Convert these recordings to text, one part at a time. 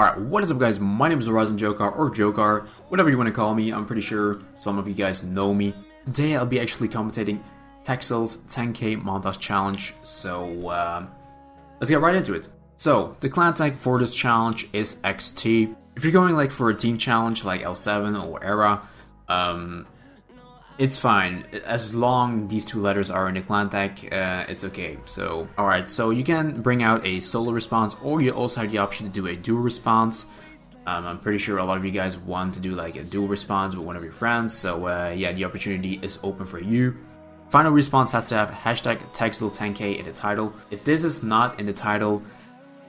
Alright, what is up guys? My name is Horizon Jokar, or Jokar, whatever you want to call me. I'm pretty sure some of you guys know me. Today I'll be actually commentating Texzl's 10k montage challenge, so uh, let's get right into it. So, the clan tag for this challenge is XT. If you're going like for a team challenge like L7 or Era, um, it's fine. As long these two letters are in the clan tag, uh, it's okay. So, alright, so you can bring out a solo response or you also have the option to do a dual response. Um, I'm pretty sure a lot of you guys want to do like a dual response with one of your friends. So, uh, yeah, the opportunity is open for you. Final response has to have hashtag Texzl10k in the title. If this is not in the title,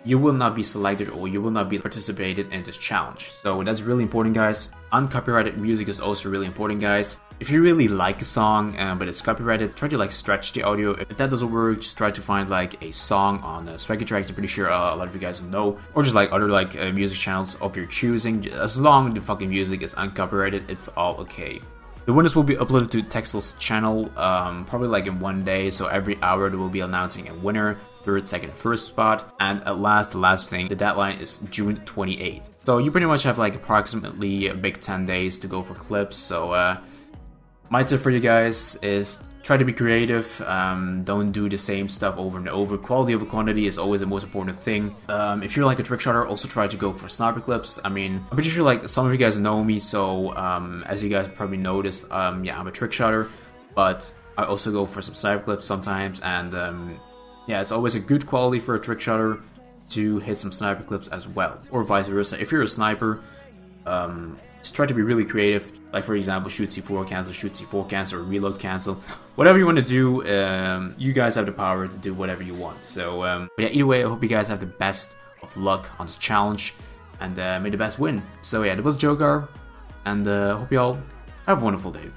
you will not be selected or you will not be participated in this challenge. So that's really important guys. Uncopyrighted music is also really important guys. If you really like a song um, but it's copyrighted, try to like stretch the audio. If that doesn't work, just try to find like a song on uh, Swaggy Tracks. I'm pretty sure uh, a lot of you guys know, or just like other like uh, music channels of your choosing. As long as the fucking music is uncopyrighted, it's all okay. The winners will be uploaded to Texzl's channel um, probably like in one day, so every hour they will be announcing a winner, third, second, first spot, and at last, the last thing, the deadline is June 28th. So you pretty much have like approximately a big 10 days to go for clips, so uh, my tip for you guys is try to be creative. Um, don't do the same stuff over and over. Quality over quantity is always the most important thing. Um, if you're like a trick shotter, also try to go for sniper clips. I mean, I'm pretty sure like some of you guys know me, so um, as you guys probably noticed, um, yeah, I'm a trick shotter, but I also go for some sniper clips sometimes, and um, yeah, it's always a good quality for a trick shotter to hit some sniper clips as well, or vice versa. If you're a sniper, um, just try to be really creative. Like for example, shoot C4 cancel, shoot C4 cancel, or reload cancel. Whatever you want to do, um, you guys have the power to do whatever you want. So um, yeah, either way, I hope you guys have the best of luck on this challenge, and uh, may the best win. So yeah, that was Jokar, and uh, hope you all have a wonderful day.